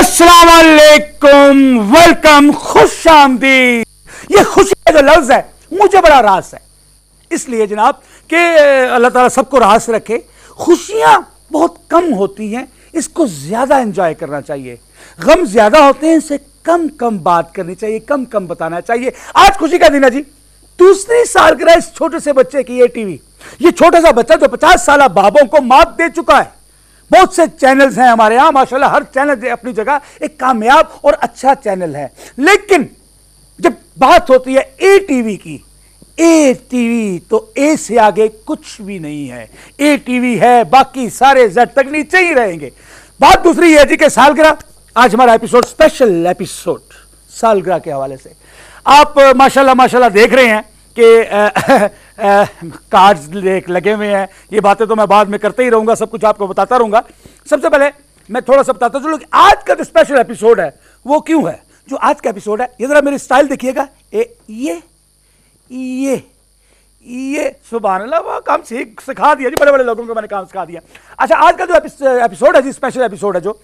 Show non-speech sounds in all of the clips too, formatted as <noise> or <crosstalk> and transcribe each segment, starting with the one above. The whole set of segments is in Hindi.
अस्सलाम वालेकुम, खुश आमदीद। ये खुशी का जो लफ्ज है, मुझे बड़ा रास है। इसलिए जनाब, कि अल्लाह ताला सबको रास रखे। खुशियाँ बहुत कम होती हैं, इसको ज़्यादा एंजॉय करना चाहिए। गम ज़्यादा होते हैं, इसे कम कम बात करनी चाहिए, कम कम बताना चाहिए। आज खुशी का दिन है जी। दूसरी सालगिरह इस छोटे से बच्चे की ये टीवी। ये छोटा सा बच्चा जो पचास साल बाबों को मात दे चुका है। बहुत से चैनल्स हैं हमारे यहाँ, माशाल्लाह हर चैनल अपनी जगह, एक कामयाब और अच्छा चैनल है। लेकिन जब बात होती है ए टीवी की ए टीवी तो ए से आगे कुछ भी नहीं है। ए टीवी है, बाकी सारे जेड तक नीचे ही रहेंगे। बात दूसरी है, जी के सालगिरह। आज हमारा एपिसोड स्पेशल एपिसोड सालगिरह के हवाले से। आप, माशाल्लाह माशाल्लाह देख रहे हैं कि कार्ड्स लगे हुए हैं। ये बातें तो मैं बाद में करते ही रहूँगा, सब कुछ आपको बताता रहूँगा। सबसे पहले मैं थोड़ा सा बताता चलो आज का जो स्पेशल एपिसोड है, वो क्यों है? जो आज का एपिसोड है, ये जरा मेरी स्टाइल देखिएगा। ये ये ये सुबह अल्लाह वो काम सीख सिखा दिया जी बड़े बड़े लोगों को मैंने काम सिखा दिया। अच्छा आज का जो एपिसोड है, जी स्पेशल एपिसोड है, जो,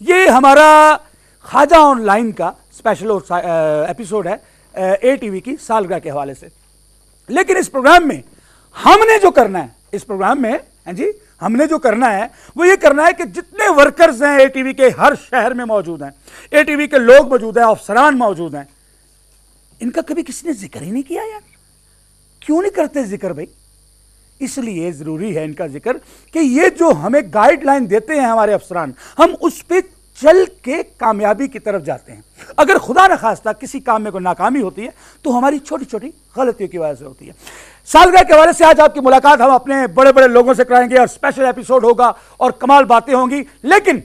ये हमारा खाजा ऑनलाइन का स्पेशल एपिसोड है ए टीवी की सालगिरह के हवाले से। लेकिन इस प्रोग्राम में हमने जो करना है, इस प्रोग्राम में, हैं जी, हमने जो करना है, वो ये करना है कि जितने वर्कर्स हैं एटीवी के, हर शहर में मौजूद हैं। एटीवी के लोग मौजूद हैं, अफसरान मौजूद हैं। इनका कभी किसी ने ज़िक्र ही नहीं किया यार। क्यों नहीं करते ज़िक्र भाई? इसलिए ज़रूरी है इनका ज़िक्र कि ये जो हमें गाइडलाइन देते हैं हमारे अफसरान, हम उस पर चल के कामयाबी की तरफ़ जाते हैं। अगर खुदा न खास्ता किसी काम में कोई नाकामी होती है तो हमारी छोटी छोटी गलतियों की वजह से होती है। सालगिरह के हवाले से आज आपकी मुलाकात हम अपने बड़े बड़े लोगों से कराएँगे और स्पेशल एपिसोड होगा और कमाल बातें होंगी। लेकिन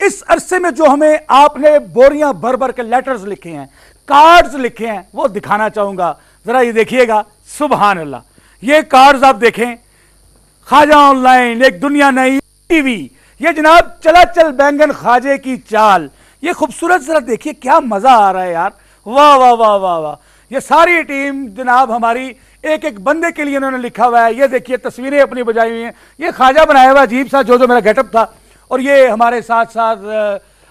इस अरसे में जो हमें आपने बोरियाँ भर भर के लेटर्स लिखे हैं कार्ड्स लिखे हैं, वो दिखाना चाहूँगा। जरा ये देखिएगा। सुबहान अल्लाह। ये कार्ड्स आप देखें। खाजा ऑनलाइन एक दुनिया नई, टीवी। ये जनाब, चला चल बैंगन खाजे की चाल। ये खूबसूरत जरा देखिए, क्या मज़ा आ रहा है यार। वाह वाह वाह वाह वाह। ये सारी टीम जनाब हमारी एक एक बंदे के लिए इन्होंने लिखा हुआ है। ये देखिए, तस्वीरें अपनी बजाई हुई हैं। ये खाजा बनाया हुआ अजीब सा जो जो मेरा गेटअप था। और ये हमारे साथ साथ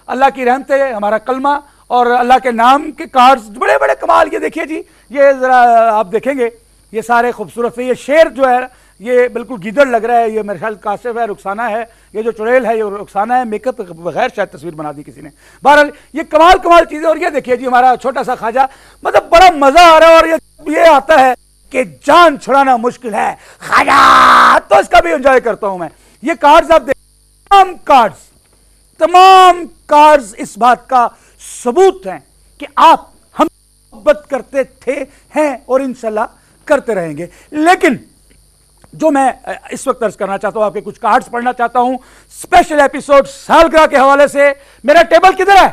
अल्लाह की रहमत है, हमारा कलमा। और अल्लाह के नाम के कार्ड्स बड़े बड़े कमाल। ये देखिए जी, ये ज़रा आप देखेंगे। ये सारे खूबसूरत से ये शेर जो है ये बिल्कुल गीदड़ लग रहा है, ये मेरे ख्याल काशिफ है, रुखसाना है, ये जो चुड़ैल है, ये रुखसाना है, मेकअप बगैर शायद तस्वीर बना दी किसी ने। बहरहाल, ये कमाल कमाल चीज़ें, और ये देखिए जी हमारा छोटा सा खाजा मतलब बड़ा मज़ा आ रहा है, और ये ये आता है कि जान छुड़ाना मुश्किल है। खाजा तो इसका भी इंजॉय करता हूँ मैं। ये कार्ड्स आप देख, तमाम कार्ड्स तमाम कार्ड्स इस बात का सबूत हैं कि आप हम मोहब्बत करते थे, हैं, और इंशाल्लाह करते रहेंगे। लेकिन जो मैं इस वक्त अर्ज़ करना चाहता हूँ, आपके कुछ कार्ड्स पढ़ना चाहता हूँ। स्पेशल एपिसोड सालगिरह के हवाले से। मेरा टेबल किधर है?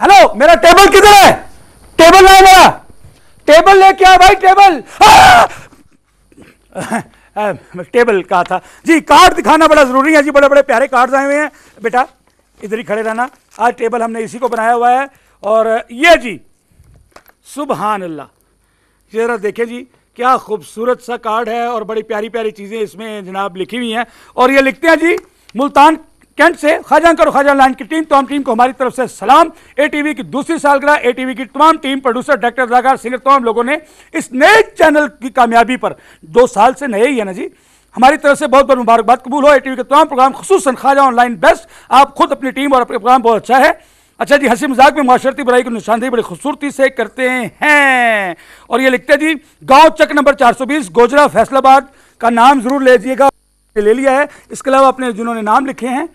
हेलो मेरा टेबल किधर है? टेबल है मेरा। टेबल लेके आ भाई टेबल टेबल कहा था? जी कार्ड दिखाना बड़ा ज़रूरी है। जी, बड़े बड़े प्यारे कार्ड आए हुए हैं। बेटा, इधर ही खड़े रहना। आज टेबल हमने इसी को बनाया हुआ है। और ये जी सुबहान अल्लाह। जरा देखें जी क्या खूबसूरत सा कार्ड है और बड़ी प्यारी प्यारी चीज़ें इसमें जनाब लिखी हुई हैं। और ये लिखते हैं जी, मुल्तान कैंट से खाजा करो खाजा लाइन की टीम, तमाम टीम को हमारी तरफ़ से सलाम। एटीवी की दूसरी सालगिरह एटीवी की तमाम टीम प्रोड्यूसर डायरेक्टर अदाकार सिंगर तमाम लोगों ने इस नए चैनल की कामयाबी पर, दो साल से नए ही है ना जी, हमारी तरफ़ से बहुत बहुत मुबारकबाद, कबूल हो एटीवी के तमाम प्रोग्राम खसूस खाजा ऑनलाइन बेस्ट आप खुद अपनी टीम और अपने प्रोग्राम बहुत अच्छा है। अच्छा जी, हँसी मज़ाक में माशरती बुराई की निशानदेही बड़ी खूबसूरती से करते हैं। और ये लिखते हैं जी, गाँव चक नंबर 420 गोजरा, फैसलाबाद का नाम ज़रूर ले लीजिएगा ले लिया है। इसके अलावा अपने जिन्होंने नाम लिखे हैं,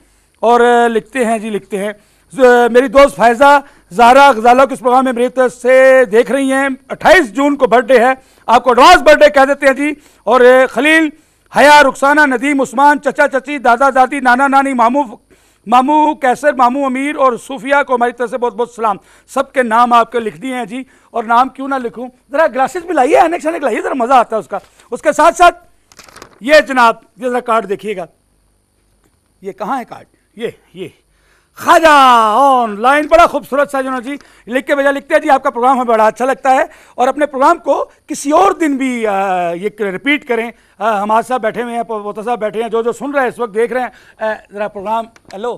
और लिखते हैं जी, लिखते हैं। मेरी दोस्त फैज़ा जहरा गजाला के इस प्रोग्राम में मेरी तरफ़ से देख रही हैं। 28 जून को बर्थडे है। आपको एडवांस बर्थडे कह देते हैं जी। और खलील, हया, रुखसाना, नदीम, उस्मान, चचा, चची, दादा, दादी, नाना, नानी, मामू मामू कैसर, मामू अमीर और सूफिया को हमारी तरफ़ से बहुत बहुत सलाम। सबके नाम आपके लिख दिए हैं जी, और नाम क्यों ना लिखूं? ज़रा ग्लासेस भी लाइए अनेक शनेक लाइए, ज़रा मज़ा आता है उसका। उसके साथ साथ ये जनाब, ये ज़रा कार्ड देखिएगा। ये कहाँ है कार्ड ये ये। खाजा ऑनलाइन बड़ा खूबसूरत सा जो जी। लिख के बजाय लिखते हैं, जी, आपका प्रोग्राम हमें बड़ा अच्छा लगता है, और अपने प्रोग्राम को किसी और दिन भी ये रिपीट करें। हमारे साथ बैठे हुए हैं पोता साहब बैठे हैं, जो जो सुन रहे हैं, इस वक्त देख रहे हैं। ज़रा प्रोग्राम, हेलो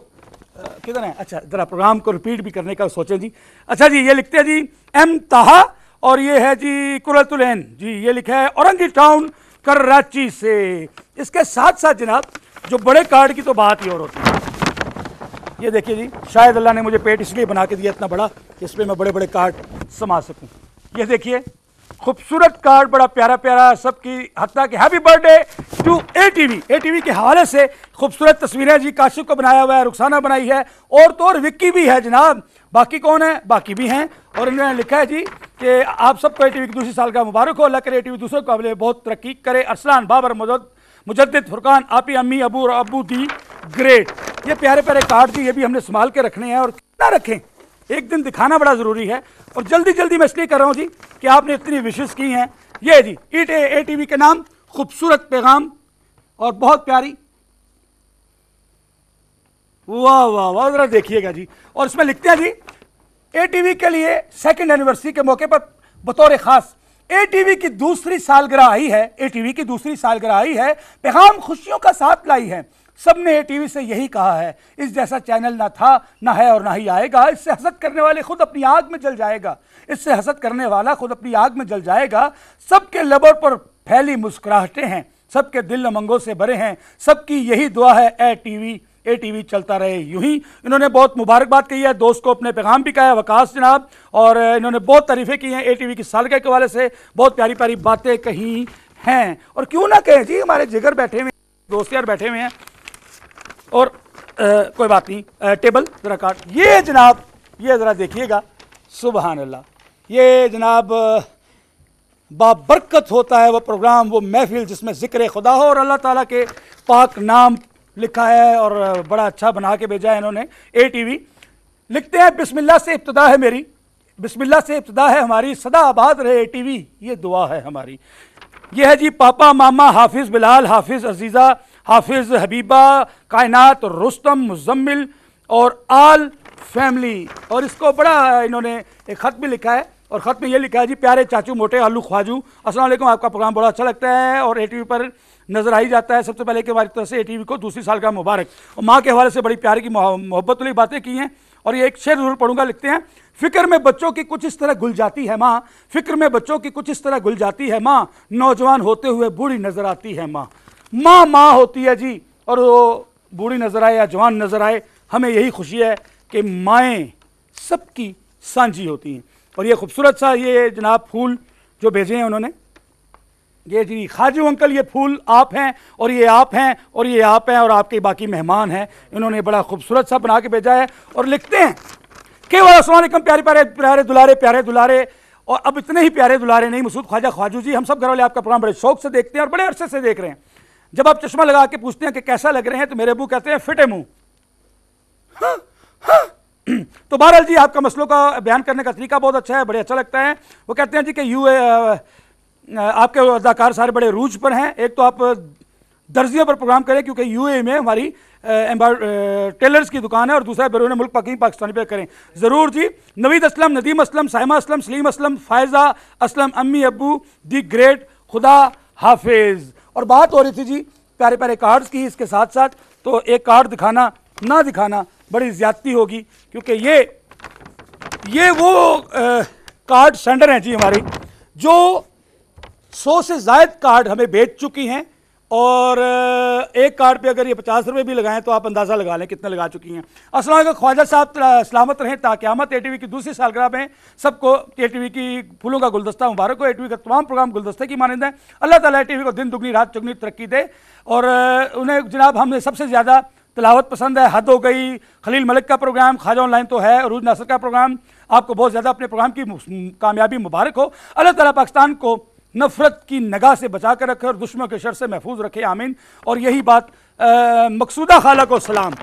किधर है? अच्छा ज़रा प्रोग्राम को रिपीट भी करने का सोचें, जी। अच्छा जी, ये लिखते हैं, जी, एम ताहा, और ये है, जी कुरतुलैन जी, ये लिखा है औरंगी टाउन कराची से। इसके साथ साथ जनाब, जो बड़े कार्ड की तो बात ही और होती है। ये देखिए जी, शायद अल्लाह ने मुझे पेट इसलिए बना के दिया इतना बड़ा कि इस पर मैं बड़े बड़े कार्ड समा सकूँ। ये देखिए, खूबसूरत कार्ड, बड़ा प्यारा प्यारा, सबकी हत्या कि happy birthday to A TV A TV के हवाले से खूबसूरत तस्वीरें जी, काशिफ को बनाया हुआ है, रुखसाना बनाई है, और तो और विक्की भी है जनाब। बाकी कौन है? बाकी भी हैं। और इन्होंने लिखा है जी कि आप सबको ए टीवी की दूसरी साल का मुबारक हो। अल्लाह करे ए टीवी दूसरे काबिल बहुत तरक्की करे। अरसलान बाबर मदद मुजद फुरकान, आपी अम्मी अबू और अबू दी ग्रेट ये प्यारे प्यारे कार्ड जी, ये भी हमने संभाल के रखने हैं और कितना रखें? एक दिन दिखाना बड़ा ज़रूरी है और जल्दी जल्दी मैं इसलिए कर रहा हूँ जी कि आपने इतनी विशेष की हैं। ये जी ए टीवी के नाम, खूबसूरत पैगाम और बहुत प्यारी। वाह वाह वाह, जरा देखिएगा जी। और इसमें लिखते हैं जी ए के लिए सेकंड एनिवर्सरी के मौके पर बतौर खास ए की दूसरी सालगिरह आई है ए की दूसरी सालगिरह आई है, पैगाम खुशियों का साथ लाई है। सबने टीवी से यही कहा है, इस जैसा चैनल ना था, ना है और ना ही आएगा, इससे हसद करने वाले खुद अपनी आग में जल जाएगा, इससे हसद करने वाला खुद अपनी आग में जल जाएगा। सबके लबर पर फैली मुस्कुराहटें हैं, सबके दिल उमंगों से भरे हैं, सबकी यही दुआ है, ए टीवी ए टीवी चलता रहे, यूँ ही। इन्होंने बहुत मुबारकबाद कही है, दोस्त को अपने पैगाम भी कहा है, वकास जनाब, और इन्होंने बहुत तारीफें की हैं, ए टी वी की सालगिरह के हवाले से, बहुत प्यारी प्यारी बातें कही हैं। और क्यों ना कहें, जी हमारे जिगर बैठे हुए दोस्त यार बैठे हुए हैं और आ, कोई बात नहीं आ, टेबल ज़रा काट। ये जनाब ये ज़रा देखिएगा सुबह अल्लाह ये जनाब बाबरकत होता है वो प्रोग्राम वो महफिल जिसमें ज़िक्र खुदा हो और अल्लाह ताला के पाक नाम लिखा है और बड़ा अच्छा बना के भेजा है इन्होंने ए टी वी लिखते हैं बिस्मिल्लाह से इब्तदा है मेरी। बिस्मिल्लाह से इब्तदा है हमारी सदा आबाद रहे ए टी वी ये दुआ है हमारी। ये है जी पापा मामा हाफिज़ बिलाल हाफिज़ अजीज़ा हाफिज़ हबीबा, कायनात, रुस्तम, मुजम्मिल और आल फैमिली। और इसको बड़ा इन्होंने एक ख़त भी लिखा है। और ख़त में ये लिखा है, जी प्यारे चाचू, मोटे आलू ख्वाजू, अस्सलाम आपका प्रोग्राम बड़ा अच्छा लगता है और एटीवी पर नज़र आई जाता है। सबसे पहले कि हमारी तरफ़ से एटीवी को, दूसरी साल का मुबारक। और माँ के हवाले से बड़ी प्यार की मोहब्बत वाली बातें की हैं। और ये एक शेर ज़रूर पढ़ूँगा, लिखते हैं, फ़िक्र में बच्चों की कुछ इस तरह गुल जाती है माँ, फ़िक्र में बच्चों की कुछ इस तरह गुल जाती है माँ, नौजवान होते हुए बूढ़ी नज़र आती है माँ। माँ माँ होती है जी। और वो बूढ़ी नज़र आए या जवान नज़र आए, हमें यही खुशी है कि माएँ सबकी सांझी होती हैं। और ये खूबसूरत सा ये जनाब फूल जो भेजे हैं उन्होंने, ये जी खाजू अंकल, ये फूल आप हैं और ये आप हैं और ये आप हैं और आपके बाकी मेहमान हैं। इन्होंने बड़ा खूबसूरत सा बना के भेजा है और लिखते हैं, केवल असलम प्यारे प्यारे प्यारे दुलारे प्यारे दुलारे। और अब इतने ही प्यारे दुलारे, नहीं मसूद ख्वाजा ख्वाजू जी, हम सब घर वाले आपका प्रोग्राम बड़े शौक से देखते हैं और बड़े अरसे से देख रहे हैं। जब आप चश्मा लगा के पूछते हैं कि कैसा लग रहे हैं तो मेरे अबू कहते हैं, फिटे मुँह। <clears throat> तो बहरहाल जी, आपका मसलों का बयान करने का तरीका बहुत अच्छा है, बड़े अच्छा लगता है। वो कहते हैं जी कि यू आपके अदाकार सारे बड़े रूज पर हैं। एक तो आप दर्जियों पर प्रोग्राम करें, क्योंकि यूए में हमारी टेलर्स की दुकान है और दूसरा बैरून मुल्क पाकिस्तान, पाकिस्तानी पे करें। ज़रूर जी, नवीद असलम, नदीम असलम, साइमा असलम, सलीम असलम, फायज़ा असलम, अम्मी अबू, दी ग्रेट खुदा हाफिज़। और बात हो रही थी जी प्यारे प्यारे कार्ड्स की इसके साथ साथ तो एक कार्ड दिखाना ना दिखाना बड़ी ज़्यादती होगी क्योंकि ये ये वो आ, कार्ड सेंडर हैं जी हमारी जो सौ से जायद कार्ड हमें बेच चुकी हैं और एक कार्ड पे अगर ये पचास रुपये भी लगाएँ तो आप अंदाज़ा लगा लें कितने लगा चुकी हैं। असल ख्वाजा साहब सलामत रहें ताक़्यामत ए टी वी की दूसरी सालगिरह में सबको ए टी वी की फूलों का गुलदस्ता मुबारक हो, ए टी वी का तमाम प्रोग्राम गुलदस्ते की मानंद है। अल्लाह ताला ए टी वी को दिन दुगनी, रात चुगनी तरक्की दे। और उन्हें जनाब हमें सबसे ज़्यादा तलावत पसंद है, हद हो गई, खलील मलिक का प्रोग्राम खाजा ऑनलाइन तो है, अरूज नासर का प्रोग्राम। आपको बहुत ज़्यादा अपने प्रोग्राम की कामयाबी मुबारक हो। अल्लाह ताला पाकिस्तान को नफ़रत की नगाह से बचा कर रखे और दुश्मन के शर से महफूज रखे, आमीन। और यही बात मकसूदा खाला को सलाम।